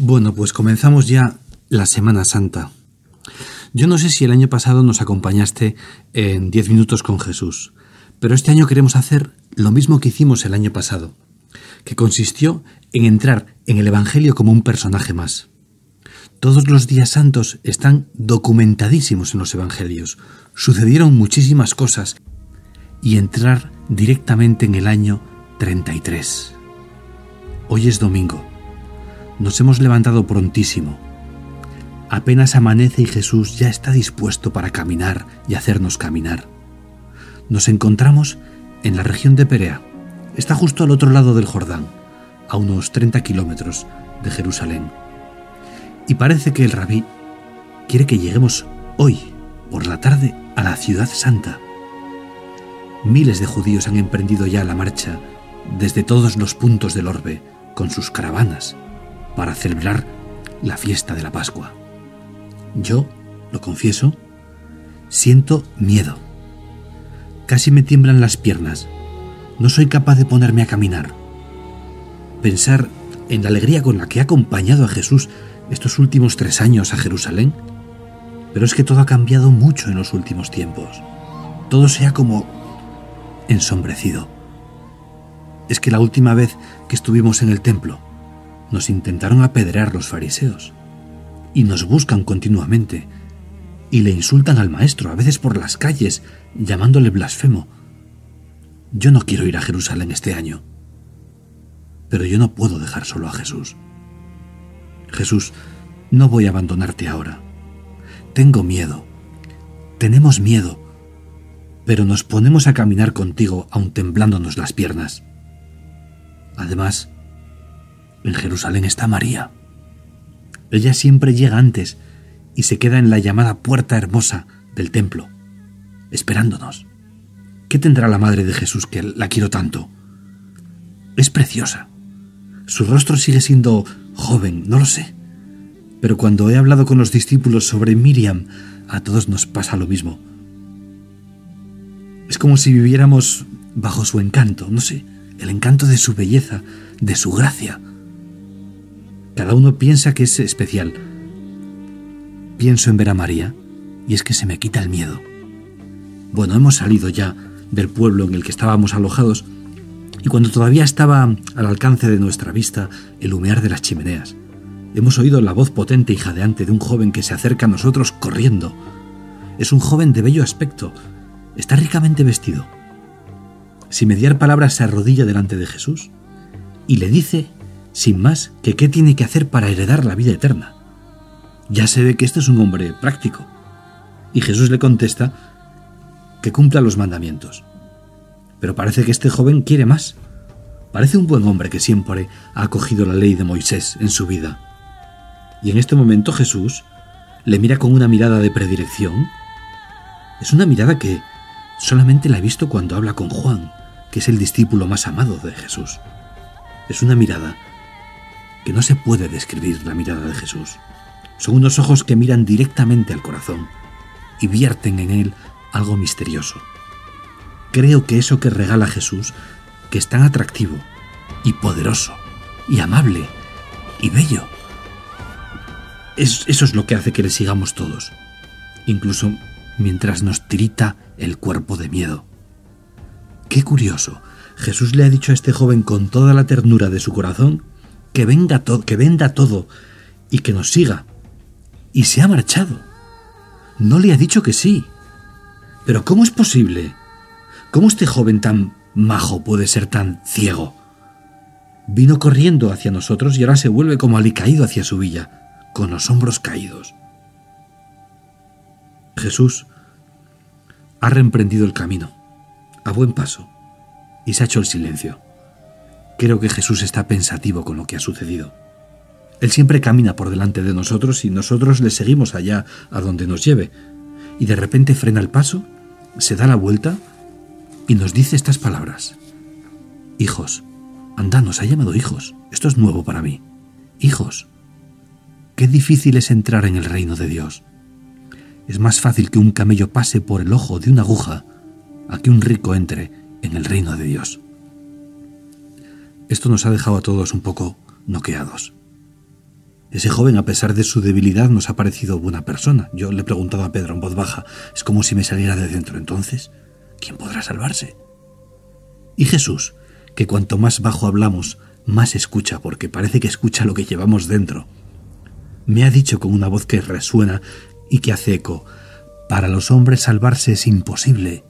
Bueno, pues comenzamos ya la Semana Santa. Yo no sé si el año pasado nos acompañaste en 10 minutos con Jesús, pero este año queremos hacer lo mismo que hicimos el año pasado, que consistió en entrar en el Evangelio como un personaje más. Todos los días santos están documentadísimos en los Evangelios. Sucedieron muchísimas cosas y entrar directamente en el año 33. Hoy es domingo. Nos hemos levantado prontísimo. Apenas amanece y Jesús ya está dispuesto para caminar y hacernos caminar. Nos encontramos en la región de Perea. Está justo al otro lado del Jordán, a unos 30 kilómetros de Jerusalén. Y parece que el rabí quiere que lleguemos hoy, por la tarde, a la ciudad santa. Miles de judíos han emprendido ya la marcha desde todos los puntos del orbe con sus caravanas para celebrar la fiesta de la Pascua. Yo, lo confieso, siento miedo. Casi me tiemblan las piernas. No soy capaz de ponerme a caminar. Pensar en la alegría con la que ha acompañado a Jesús estos últimos tres años a Jerusalén. Pero es que todo ha cambiado mucho en los últimos tiempos. Todo se ha como ensombrecido. Es que la última vez que estuvimos en el templo, nos intentaron apedrear los fariseos y nos buscan continuamente y le insultan al maestro, a veces por las calles, llamándole blasfemo. Yo no quiero ir a Jerusalén este año, pero yo no puedo dejar solo a Jesús. Jesús, no voy a abandonarte ahora. Tengo miedo, tenemos miedo, pero nos ponemos a caminar contigo aun temblándonos las piernas. Además, en Jerusalén está María. Ella siempre llega antes y se queda en la llamada puerta hermosa del templo, esperándonos. ¿Qué tendrá la madre de Jesús que la quiero tanto? Es preciosa. Su rostro sigue siendo joven, no lo sé. Pero cuando he hablado con los discípulos sobre Miriam, a todos nos pasa lo mismo. Es como si viviéramos bajo su encanto, no sé, el encanto de su belleza, de su gracia, cada uno piensa que es especial. Pienso en ver a María y es que se me quita el miedo. Bueno, hemos salido ya del pueblo en el que estábamos alojados y cuando todavía estaba al alcance de nuestra vista el humear de las chimeneas, hemos oído la voz potente y jadeante de un joven que se acerca a nosotros corriendo. Es un joven de bello aspecto, está ricamente vestido. Sin mediar palabras se arrodilla delante de Jesús y le dice sin más que qué tiene que hacer para heredar la vida eterna. Ya se ve que este es un hombre práctico. Y Jesús le contesta que cumpla los mandamientos. Pero parece que este joven quiere más. Parece un buen hombre que siempre ha acogido la ley de Moisés en su vida. Y en este momento Jesús le mira con una mirada de predilección. Es una mirada que solamente la he visto cuando habla con Juan, que es el discípulo más amado de Jesús. Es una mirada que no se puede describir la mirada de Jesús. Son unos ojos que miran directamente al corazón y vierten en él algo misterioso. Creo que eso que regala Jesús, que es tan atractivo y poderoso y amable y bello, es, eso es lo que hace que le sigamos todos, incluso mientras nos tirita el cuerpo de miedo. Qué curioso, Jesús le ha dicho a este joven con toda la ternura de su corazón que venga todo, que venda todo y que nos siga. Y se ha marchado. No le ha dicho que sí. Pero ¿cómo es posible? ¿Cómo este joven tan majo puede ser tan ciego? Vino corriendo hacia nosotros y ahora se vuelve como alicaído hacia su villa, con los hombros caídos. Jesús ha reemprendido el camino, a buen paso, y se ha hecho el silencio. Creo que Jesús está pensativo con lo que ha sucedido. Él siempre camina por delante de nosotros y nosotros le seguimos allá a donde nos lleve. Y de repente frena el paso, se da la vuelta y nos dice estas palabras. Hijos, anda, nos ha llamado hijos. Esto es nuevo para mí. Hijos, qué difícil es entrar en el reino de Dios. Es más fácil que un camello pase por el ojo de una aguja a que un rico entre en el reino de Dios. Esto nos ha dejado a todos un poco noqueados. Ese joven, a pesar de su debilidad, nos ha parecido buena persona. Yo le he preguntado a Pedro en voz baja, es como si me saliera de dentro. Entonces, ¿quién podrá salvarse? Y Jesús, que cuanto más bajo hablamos, más escucha, porque parece que escucha lo que llevamos dentro. Me ha dicho con una voz que resuena y que hace eco, para los hombres salvarse es imposible.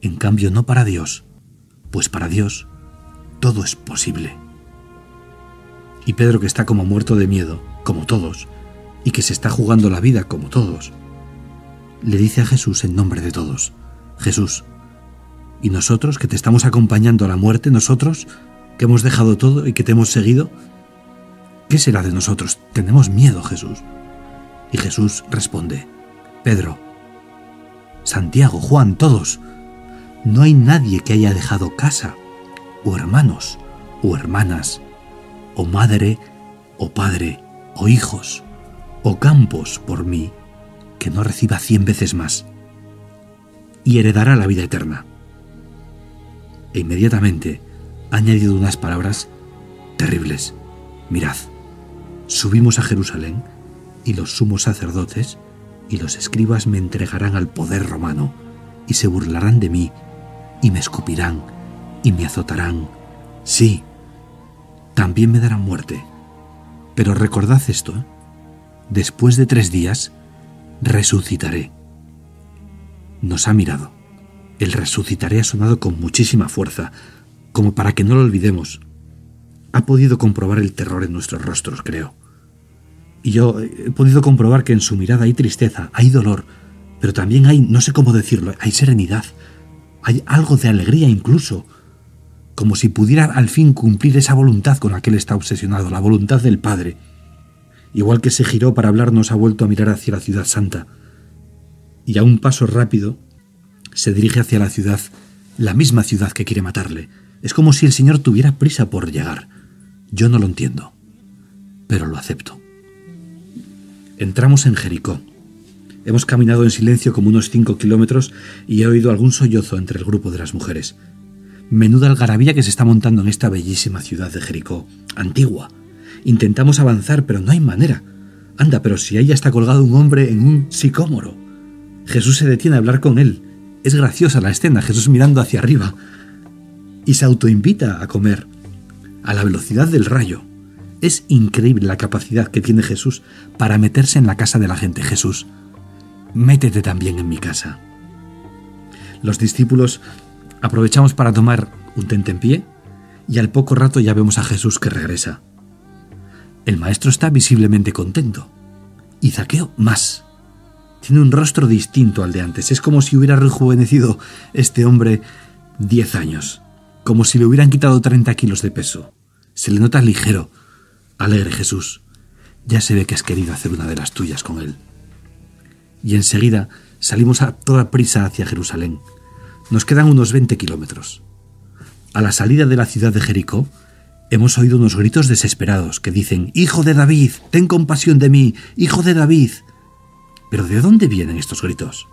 En cambio, no para Dios, pues para Dios todo es posible. Y Pedro, que está como muerto de miedo, como todos, y que se está jugando la vida como todos, le dice a Jesús en nombre de todos, Jesús, ¿y nosotros que te estamos acompañando a la muerte, nosotros que hemos dejado todo y que te hemos seguido? ¿Qué será de nosotros? Tenemos miedo, Jesús. Y Jesús responde, Pedro, Santiago, Juan, todos, no hay nadie que haya dejado casa, o hermanos, o hermanas, o madre, o padre, o hijos, o campos por mí, que no reciba cien veces más, y heredará la vida eterna. E inmediatamente ha añadido unas palabras terribles. Mirad, subimos a Jerusalén, y los sumos sacerdotes y los escribas me entregarán al poder romano, y se burlarán de mí, y me escupirán, y me azotarán. Sí, también me darán muerte. Pero recordad esto, ¿eh? después de tres días, resucitaré. Nos ha mirado. El resucitaré ha sonado con muchísima fuerza, como para que no lo olvidemos. Ha podido comprobar el terror en nuestros rostros, creo. Y yo he podido comprobar que en su mirada hay tristeza, hay dolor, pero también hay, no sé cómo decirlo, hay serenidad, hay algo de alegría incluso, como si pudiera al fin cumplir esa voluntad con la que él está obsesionado, la voluntad del Padre. Igual que se giró para hablarnos, ha vuelto a mirar hacia la ciudad santa. Y a un paso rápido se dirige hacia la ciudad, la misma ciudad que quiere matarle. Es como si el Señor tuviera prisa por llegar. Yo no lo entiendo, pero lo acepto. Entramos en Jericó. Hemos caminado en silencio como unos cinco kilómetros y he oído algún sollozo entre el grupo de las mujeres. Menuda algarabía que se está montando en esta bellísima ciudad de Jericó, antigua. Intentamos avanzar, pero no hay manera. Anda, pero si ahí está colgado un hombre en un sicómoro. Jesús se detiene a hablar con él. Es graciosa la escena, Jesús mirando hacia arriba. Y se autoinvita a comer, a la velocidad del rayo. Es increíble la capacidad que tiene Jesús para meterse en la casa de la gente. Jesús, métete también en mi casa. Los discípulos Aprovechamos para tomar un tentempié y al poco rato ya vemos a Jesús que regresa. El maestro está visiblemente contento. Y Zaqueo más. Tiene un rostro distinto al de antes. Es como si hubiera rejuvenecido este hombre diez años. Como si le hubieran quitado 30 kilos de peso. Se le nota ligero. Alegre Jesús. Ya se ve que has querido hacer una de las tuyas con él. Y enseguida salimos a toda prisa hacia Jerusalén. Nos quedan unos 20 kilómetros. A la salida de la ciudad de Jericó, hemos oído unos gritos desesperados que dicen, Hijo de David, ten compasión de mí, Hijo de David. Pero ¿de dónde vienen estos gritos?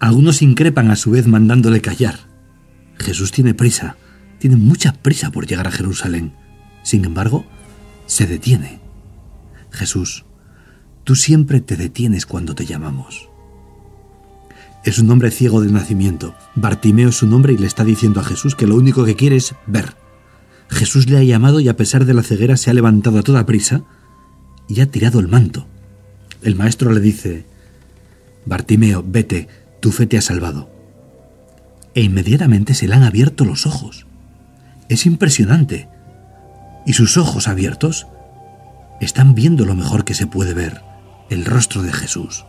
Algunos increpan a su vez mandándole callar. Jesús tiene prisa, tiene mucha prisa por llegar a Jerusalén. Sin embargo, se detiene. Jesús, tú siempre te detienes cuando te llamamos. Es un hombre ciego de nacimiento. Bartimeo es su nombre y le está diciendo a Jesús que lo único que quiere es ver. Jesús le ha llamado y a pesar de la ceguera se ha levantado a toda prisa y ha tirado el manto. El maestro le dice, Bartimeo, vete, tu fe te ha salvado. E inmediatamente se le han abierto los ojos. Es impresionante. Y sus ojos abiertos están viendo lo mejor que se puede ver, el rostro de Jesús.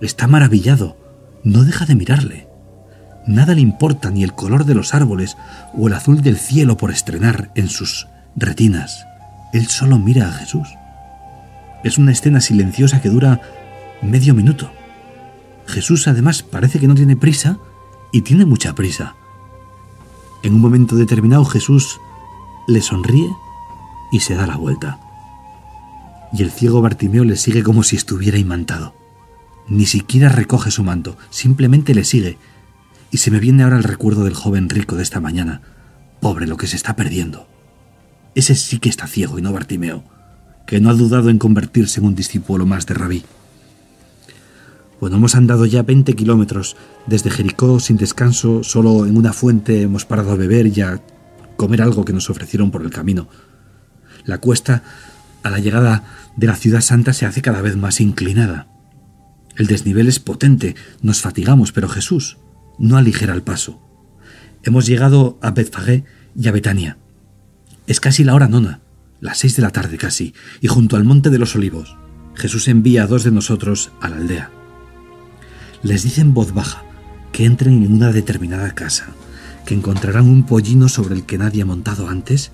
Está maravillado no deja de mirarle. Nada le importa ni el color de los árboles o el azul del cielo por estrenar en sus retinas. Él solo mira a Jesús. Es una escena silenciosa que dura medio minuto. Jesús además parece que no tiene prisa y tiene mucha prisa. En un momento determinado Jesús le sonríe y se da la vuelta. Y el ciego Bartimeo le sigue como si estuviera imantado. Ni siquiera recoge su manto, simplemente le sigue. Y se me viene ahora el recuerdo del joven rico de esta mañana. Pobre lo que se está perdiendo. Ese sí que está ciego y no Bartimeo. que no ha dudado en convertirse en un discípulo más de Rabí. Bueno, hemos andado ya 20 kilómetros desde Jericó sin descanso, solo en una fuente hemos parado a beber y a comer algo que nos ofrecieron por el camino. La cuesta a la llegada de la ciudad santa se hace cada vez más inclinada. El desnivel es potente, nos fatigamos, pero Jesús no aligera el paso. Hemos llegado a Betfagé y a Betania. Es casi la hora nona, las seis de la tarde casi, y junto al monte de los olivos, Jesús envía a dos de nosotros a la aldea. Les dice en voz baja que entren en una determinada casa, que encontrarán un pollino sobre el que nadie ha montado antes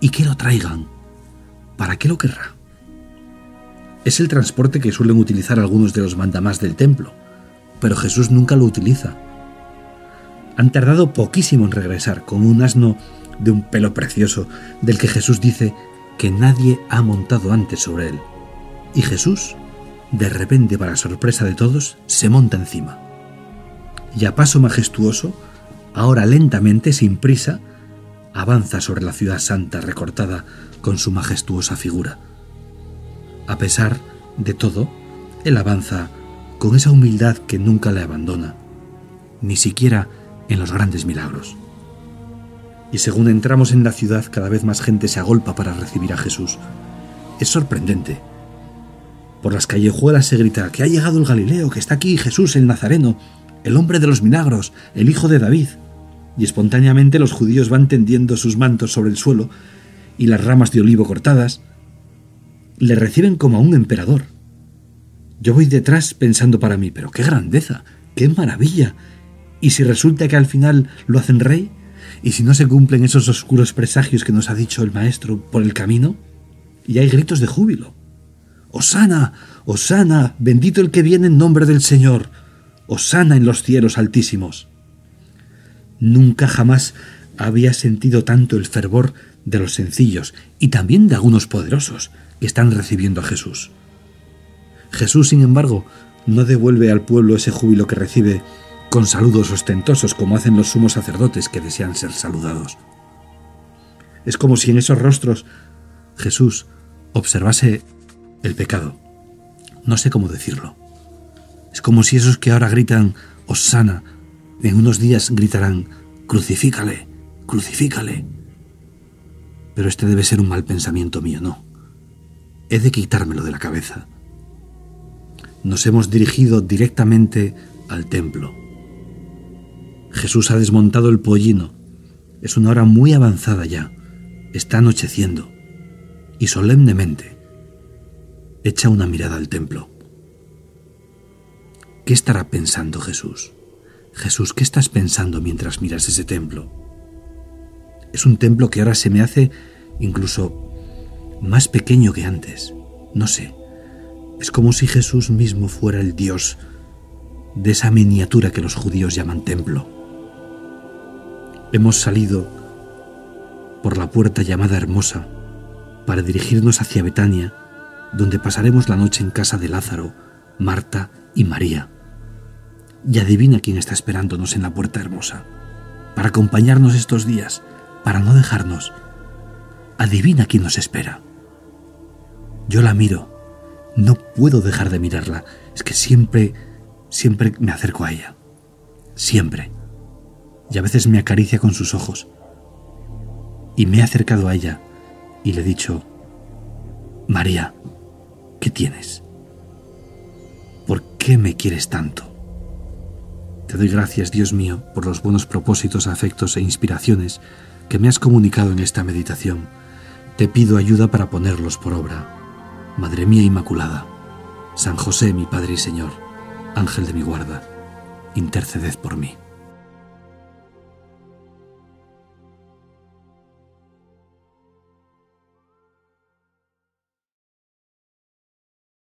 y que lo traigan. ¿Para qué lo querrá? Es el transporte que suelen utilizar algunos de los mandamás del templo, pero Jesús nunca lo utiliza. Han tardado poquísimo en regresar con un asno de un pelo precioso del que Jesús dice que nadie ha montado antes sobre él. Y Jesús, de repente para sorpresa de todos, se monta encima. Y a paso majestuoso, ahora lentamente, sin prisa, avanza sobre la ciudad santa recortada con su majestuosa figura. A pesar de todo, él avanza con esa humildad que nunca le abandona, ni siquiera en los grandes milagros. Y según entramos en la ciudad, cada vez más gente se agolpa para recibir a Jesús. Es sorprendente. Por las callejuelas se grita que ha llegado el Galileo, que está aquí Jesús el Nazareno, el hombre de los milagros, el hijo de David. Y espontáneamente los judíos van tendiendo sus mantos sobre el suelo y las ramas de olivo cortadas, le reciben como a un emperador. Yo voy detrás pensando para mí, pero qué grandeza, qué maravilla. ¿Y si resulta que al final lo hacen rey? ¿Y si no se cumplen esos oscuros presagios que nos ha dicho el maestro por el camino? Y hay gritos de júbilo. Osana, Osana, bendito el que viene en nombre del Señor. Osana en los cielos altísimos. Nunca jamás había sentido tanto el fervor de los sencillos y también de algunos poderosos que están recibiendo a Jesús. Jesús, sin embargo, no devuelve al pueblo ese júbilo que recibe con saludos ostentosos como hacen los sumos sacerdotes que desean ser saludados. Es como si en esos rostros Jesús observase el pecado. No sé cómo decirlo. Es como si esos que ahora gritan Osana, en unos días gritarán Crucifícale, crucifícale. Pero este debe ser un mal pensamiento mío, no. He de quitármelo de la cabeza. Nos hemos dirigido directamente al templo. Jesús ha desmontado el pollino. Es una hora muy avanzada ya. Está anocheciendo. Y solemnemente echa una mirada al templo. ¿Qué estará pensando Jesús? Jesús, ¿qué estás pensando mientras miras ese templo? Es un templo que ahora se me hace incluso más pequeño que antes. No sé. Es como si Jesús mismo fuera el Dios de esa miniatura que los judíos llaman templo. Hemos salido por la puerta llamada Hermosa para dirigirnos hacia Betania, donde pasaremos la noche en casa de Lázaro, Marta y María. Y adivina quién está esperándonos en la puerta hermosa, para acompañarnos estos días para no dejarnos. Adivina quién nos espera. Yo la miro. No puedo dejar de mirarla. Es que siempre, siempre me acerco a ella. Siempre. Y a veces me acaricia con sus ojos. Y me he acercado a ella y le he dicho, María, ¿qué tienes? ¿Por qué me quieres tanto? Te doy gracias, Dios mío, por los buenos propósitos, afectos e inspiraciones que me has comunicado en esta meditación, te pido ayuda para ponerlos por obra. Madre mía Inmaculada, San José, mi Padre y Señor, Ángel de mi guarda, interceded por mí.